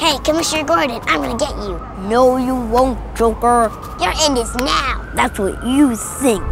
Hey, Commissioner Gordon, I'm gonna get you. No, you won't, Joker. Your end is now. That's what you think.